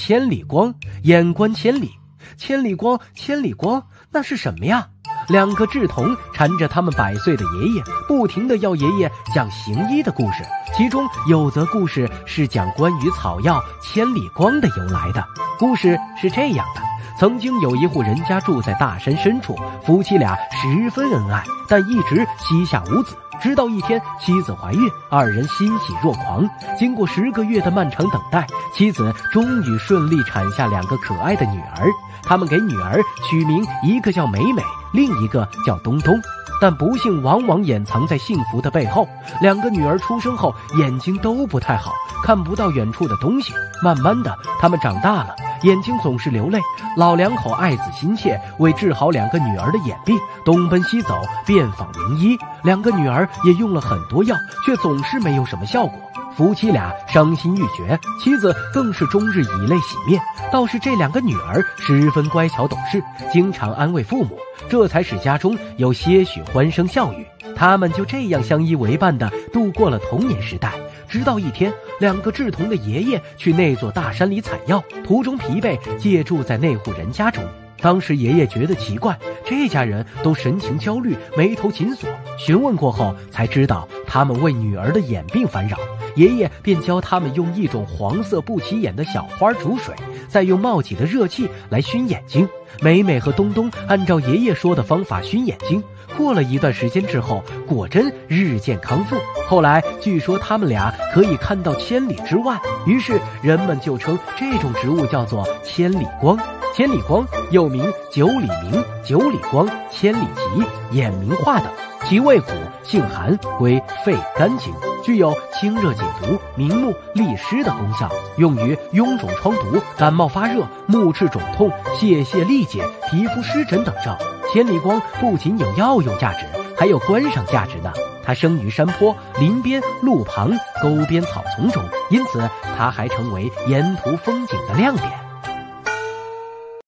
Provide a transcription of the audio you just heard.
千里光，眼观千里，千里光，千里光，那是什么呀？两个稚童缠着他们百岁的爷爷，不停的要爷爷讲行医的故事。其中有则故事是讲关于草药千里光的由来的。故事是这样的：曾经有一户人家住在大山深处，夫妻俩十分恩爱，但一直膝下无子。直到一天，妻子怀孕，二人欣喜若狂。经过十个月的漫长等待，妻子终于顺利产下两个可爱的女儿。他们给女儿取名，一个叫美美。另一个叫东东，但不幸往往掩藏在幸福的背后。两个女儿出生后，眼睛都不太好，看不到远处的东西。慢慢的，他们长大了，眼睛总是流泪。老两口爱子心切，为治好两个女儿的眼病，东奔西走，遍访名医。两个女儿也用了很多药，却总是没有什么效果。夫妻俩伤心欲绝，妻子更是终日以泪洗面。倒是这两个女儿十分乖巧懂事，经常安慰父母，这才使家中有些许欢声笑语。他们就这样相依为伴的度过了童年时代。直到一天，两个志同的爷爷去那座大山里采药，途中疲惫，借住在那户人家中。当时爷爷觉得奇怪，这家人都神情焦虑，眉头紧锁。询问过后，才知道他们为女儿的眼病烦扰。爷爷便教他们用一种黄色不起眼的小花煮水，再用冒起的热气来熏眼睛。美美和东东按照爷爷说的方法熏眼睛，过了一段时间之后，果真日渐康复。后来据说他们俩可以看到千里之外，于是人们就称这种植物叫做千里光。千里光又名九里明、九里光、千里吉、眼明化等。其味苦，性寒，归肺肝经，具有清热解毒、明目利湿的功效，用于臃肿疮毒、感冒发热、目赤肿痛、泄泻痢疾、皮肤湿疹等症。千里光不仅有药用价值，还有观赏价值呢。它生于山坡、林边、路旁、沟边草丛中，因此它还成为沿途风景的亮点。